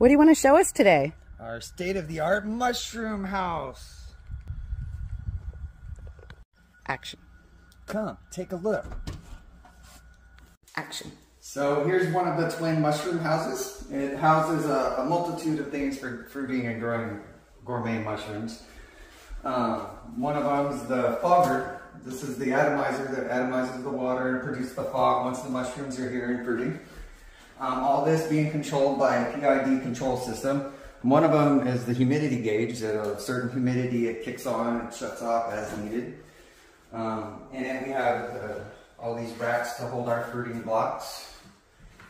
What do you want to show us today? Our state-of-the-art mushroom house. Action. Come, take a look. Action. So here's one of the twin mushroom houses. It houses a, a multitude of things for fruiting and growing gourmet mushrooms. Uh, one of them is the fogger. This is the atomizer that atomizes the water and produces the fog once the mushrooms are here and fruiting. Um, all this being controlled by a PID control system. One of them is the humidity gauge. At a certain humidity, it kicks on and shuts off as needed. Um, and then we have uh, all these racks to hold our fruiting blocks.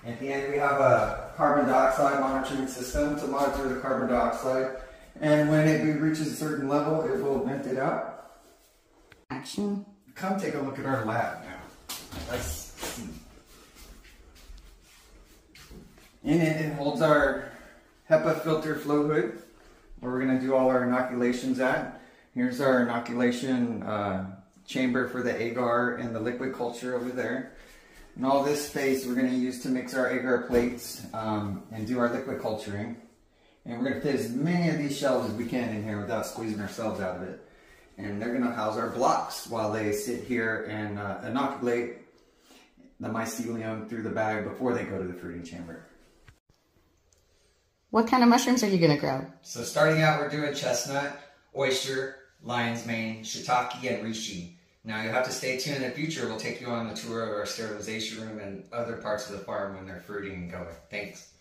At the end, we have a carbon dioxide monitoring system to monitor the carbon dioxide. And when it reaches a certain level, it will vent it out. Action. Come take a look at our lab now. Let's In it, holds our HEPA filter flow hood, where we're going to do all our inoculations at. Here's our inoculation uh, chamber for the agar and the liquid culture over there. And all this space we're going to use to mix our agar plates um, and do our liquid culturing. And we're going to fit as many of these shells as we can in here without squeezing ourselves out of it. And they're going to house our blocks while they sit here and uh, inoculate the mycelium through the bag before they go to the fruiting chamber. What kind of mushrooms are you going to grow? So starting out, we're doing chestnut, oyster, lion's mane, shiitake, and reishi. Now you'll have to stay tuned in the future. We'll take you on the tour of our sterilization room and other parts of the farm when they're fruiting and going. Thanks.